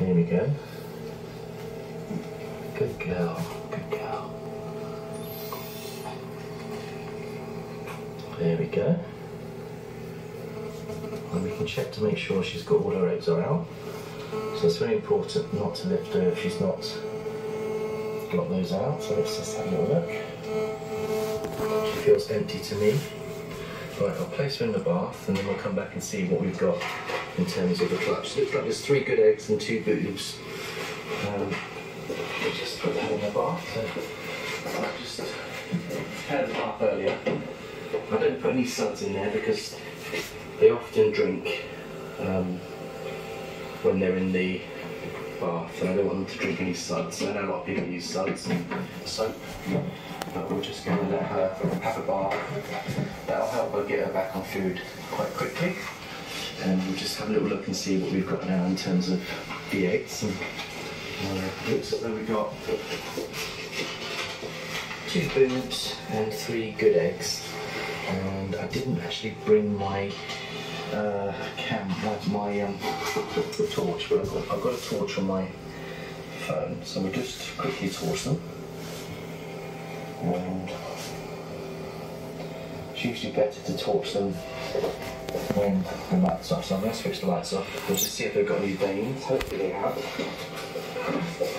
We go. Good girl, good girl. There we go. And we can check to make sure she's got all her eggs are out. So it's very important not to lift her if she's not got those out. So let's just have a little look. She feels empty to me. Right, I'll place her in the bath and then we'll come back and see what we've got in terms of the clutch. Looks like there's three good eggs and two boobs. Um, we'll just put that in the bath. So I just had the bath earlier. I don't put any suds in there because they often drink um, when they're in the bath and I don't want them to drink any suds. I know a lot of people use suds and soap, but we're just going to let her have a bath. That'll get her back on food quite quickly. And we'll just have a little look and see what we've got now in terms of the eggs. And, uh, looks we've got two boobs and three good eggs. And I didn't actually bring my uh, cam, my, my um, torch, but I've got, I've got a torch on my phone, so we'll just quickly torch them. And it's usually better to torch them when the lights off, so I'm going to switch the lights off. We'll just see if they've got any veins. Hopefully they have.